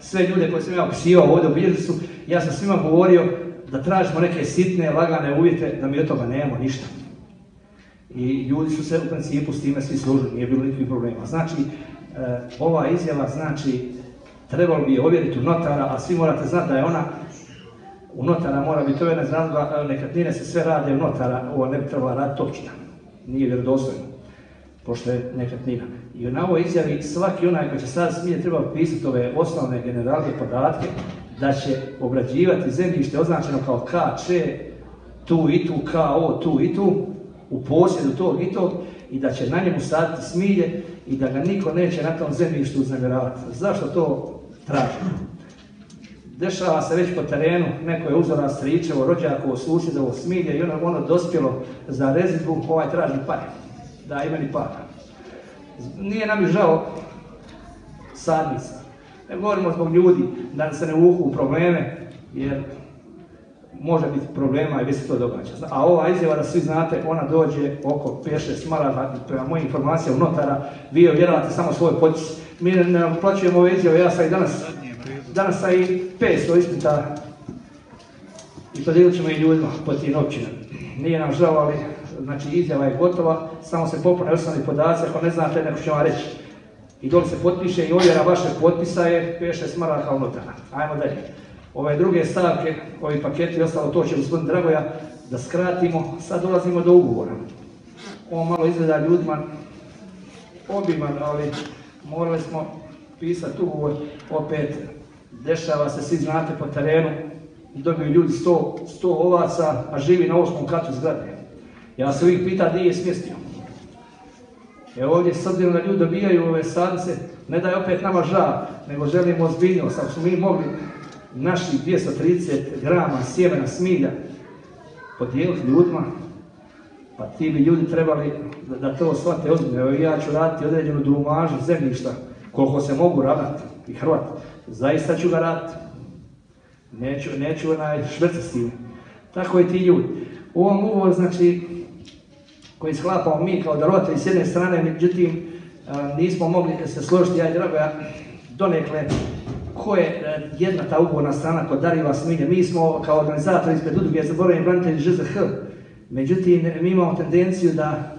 sve ljude koje sam ja opisivao ovdje u su, ja sam svima govorio da tražimo neke sitne, lagane uvjete, da mi od toga nemamo ništa. I ljudi su se u principu s time svi služili, nije bilo nikakvih problema. Znači, e, ova izjava znači trebalo bi je ovjeriti u notara, a svi morate znati da je ona u notara mora biti to jedna razloga, nekretnine se sve rade u notara, ovo ne bi trebala raditi općina. Nije vjerodostojno, pošto je nekretnina. I na ovoj izjavi svaki onaj koji će sad smije treba pisati ove osnovne generalne podatke, da će obrađivati zemljište označeno kao KČ, tu i tu, KO, tu i tu, u posjedu tog i tog, i da će na njemu saditi smilje i da ga niko neće na tom zemljištu uznemiravati. Zašto to tražimo? Dešava se već po terenu, neko je uzora stričevo, rođakovo, susjedovo smilje i ono, ono dospjelo za rezidbu, ovaj traži pare, da ima ni para. Nije nam žao sadnica, ne govorimo zbog ljudi da se ne uvuku u probleme, jer može biti problema i bi se to događa. A ova izjava da svi znate, ona dođe oko 5-6 smara, prema mojim informacijama notara, vi je vjerovate samo svoj potpis. Mi ne uplaćujemo ove izjave, ja sam i danas, danas sam i 500 ispita i podijelit ćemo i ljudima po tim općinama. Nije nam žao, ali znači izjava je gotova, samo se popune osnovni podaci, ako ne znate, neko ću vam reći i dole se potpiše i ovjera vašeg potpisa je 5-6 maraka unutra. Ajmo dalje. Ove druge stavke, ovi paketi i ostalo, to će gospodin Dragoja da skratimo. Sad dolazimo do ugovora. Ovo malo izgleda ljudima obiman, ali morali smo pisati ugovor. Opet, dešava se, svi znate po terenu, dobiju ljudi 100, 100 ovaca, a živi na osmom katu zgrade. Ja se uvijek pita gdje je smjestio. Evo ovdje, s obzirom da ljudi dobijaju ove sadnice, ne da je opet nama žal, nego želimo ozbiljnost. Ako smo mi mogli naših 230 grama sjemena smilja podijeliti ljudima, pa ti bi ljudi trebali da, to shvate ozbiljno. Evo ja ću raditi određenu drumažu zemljišta, koliko se mogu raditi i Hrvat. Zaista ću ga raditi. Neću, neću onaj švrca Tako i ti ljudi. U ovom uvoru, znači, koji sklapamo mi kao darovatelji s jedne strane, međutim nismo mogli se složiti, ja i ja, donekle ko je e, jedna ta ugovorna strana kod Darila Smilje. Mi smo kao organizatori ispred udruge zaboravljeni branitelji ŽZH, međutim mi imamo tendenciju da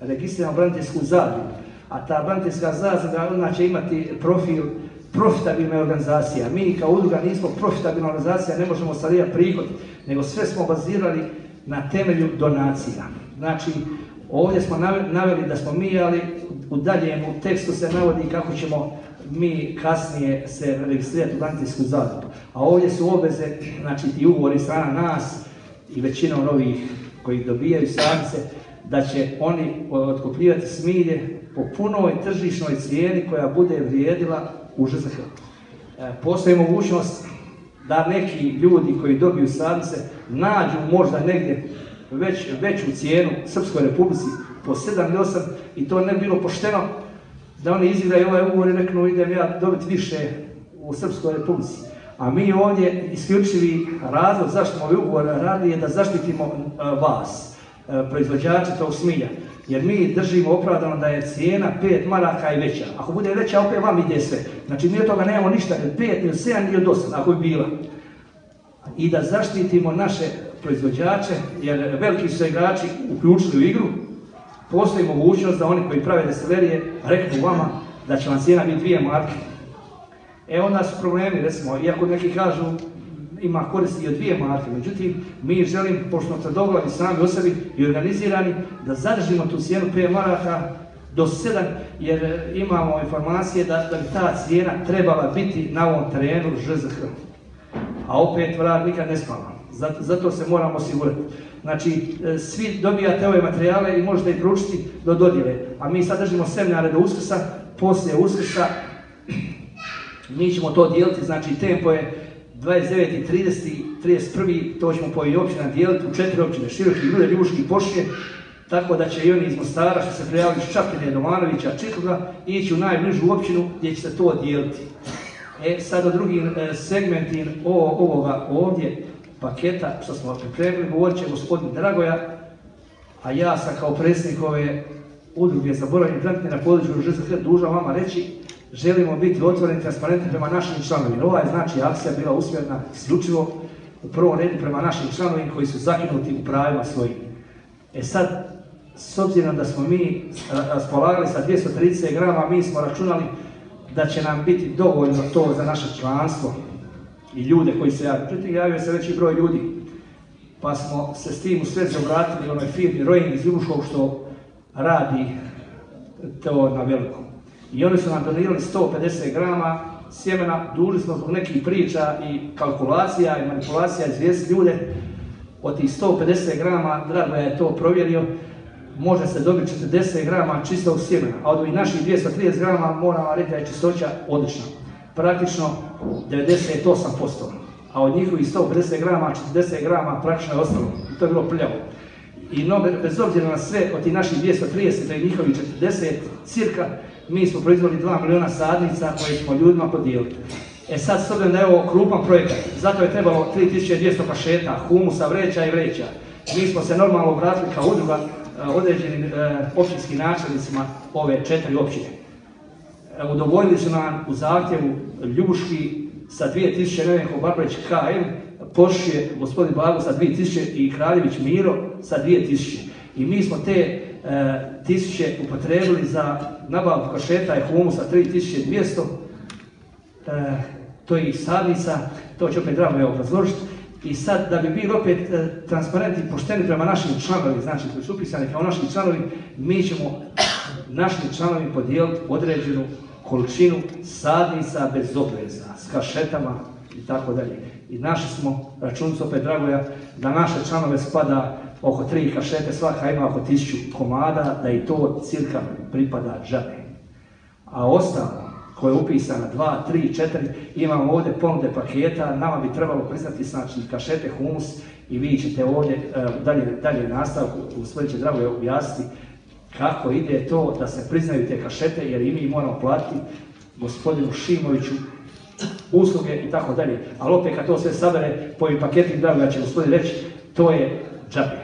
registriramo braniteljsku zadrugu, a ta braniteljska zadruga će imati profil profitabilna organizacija. Mi kao udruga nismo profitabilna organizacija, ne možemo ostvarivati prihod, nego sve smo bazirali na temelju donacija. Znači, ovdje smo naveli da smo mi, ali u daljem tekstu se navodi kako ćemo mi kasnije se registrirati u braniteljsku zadrugu. A ovdje su obveze, znači ti ugovori strana nas i većinom ovih koji dobijaju stranice, da će oni otkupljivati smilje po punoj tržišnoj cijeni koja bude vrijedila u ŽZH. E, postoji mogućnost da neki ljudi koji dobiju sadnice nađu možda negdje već, veću cijenu Srpskoj republici po 7 ili 8 i to ne bi bilo pošteno da oni izigraju ovaj ugovor i reknu idem ja dobiti više u Srpskoj republici. A mi ovdje isključivi razlog zašto ovaj ugovor radili je da zaštitimo e, vas, e, proizvođače tog smilja. Jer mi držimo opravdano da je cijena 5 maraka i veća. Ako bude veća, opet vam ide sve. Znači mi od toga nemamo ništa, ni 5, ni 7, ni od 8, ako bi bila. I da zaštitimo naše proizvođače, jer veliki su igrači uključili u igru, postoji mogućnost da oni koji prave deselerije reknu vama da će vam cijena biti dvije marke. E onda su problemi, recimo, iako neki kažu ima koristi od dvije marke, međutim, mi želim, pošto smo tvrdoglavi sami o sebi i organizirani, da zadržimo tu cijenu 5 maraka do 7, jer imamo informacije da, bi ta cijena trebala biti na ovom terenu ŽZH. A opet vrag nikad ne spava. Zato, se moramo osigurati. Znači, e, svi dobijate ove materijale i možete ih proučiti do dodjele. A mi sad držimo seminare do uskrsa, poslije uskrsa mi ćemo to dijeliti, znači tempo je 29. 30. 31. to ćemo po općina dijeliti u četiri općine, Široki, Ljude, Ljubuški i Pošije, tako da će i oni iz Mostara što se prijavili iz Čapine, Domanovića, Čikloga, ići u najbližu općinu gdje će se to dijeliti. E, sad o drugim e, segmentima ovoga ovdje, paketa što smo pripremili, govorit će gospodin Dragoja, a ja sam kao predsjednik ove udruge za boravljanje branitelja na području ŽZH dužan vama reći želimo biti otvoreni, transparentni prema našim članovima. Ova je znači akcija bila usmjerena isključivo u prvom redu prema našim članovima koji su zakinuti u pravima svojim. E sad, s obzirom da smo mi raspolagali sa 230 grama, mi smo računali da će nam biti dovoljno to za naše članstvo i ljude koji se javljaju. Međutim, javio se veći broj ljudi, pa smo se s tim u svezi obratili onoj firmi Rojing iz Ljubuškog što radi to na velikom. I oni su nam donirali 150 grama sjemena, dužili smo zbog nekih priča i kalkulacija i manipulacija izvijesti ljude od tih 150 grama, Drago je to provjerio, može se dobiti 40 grama čistog sjemena, a od ovih naših 230 grama moram vam reći da je čistoća odlična. Praktično 98%, a od njihovih 150 grama, 40 grama praktično je ostalo. I to je bilo prljavo. I bez obzira na sve, od tih naših 230 i njihovih 40 cirka, mi smo proizvoli 2 miliona sadnica koje smo ljudima podijeliti. E sad, s obzirom da je ovo krupan projekat, zato je trebalo 3200 pašeta, humusa, vreća i vreća. Mi smo se normalno obratili kao udruga e, određenim e, općinskim načelnicima ove četiri općine. E, udovoljili su nam u zahtjevu Ljubuški sa 2000 Nevenko Barbarić KM, Pošije gospodin Blago sa 2000 i Kraljević Miro sa 2000. I mi smo te tisuće upotrebili za nabavku kašeta i humusa 3200 E, to je i sadnica, to će opet Drago obrazložiti. I sad, da bi bili opet e, transparentni i pošteni prema našim članovi, znači koji su upisani kao naši članovi, mi ćemo našim članovi podijeliti određenu količinu sadnica bez opreza, s kašetama i tako dalje. I naši smo, računicu opet Dragoja, da naše članove spada oko tri kašete, svaka ima oko tisuću komada, da i to cirka pripada džabe. A ostalo, koja je upisana 2, 3, 4, imamo ovdje ponude paketa, nama bi trebalo priznati znači kašete, humus i vi ćete ovdje e, dalje, nastavku, gospodin će drago objasniti kako ide to da se priznaju te kašete jer i mi moramo platiti gospodinu Šimoviću usluge i tako dalje. Ali opet kad to sve sabere po ovim paketima, da će gospodin reći, to je džabe.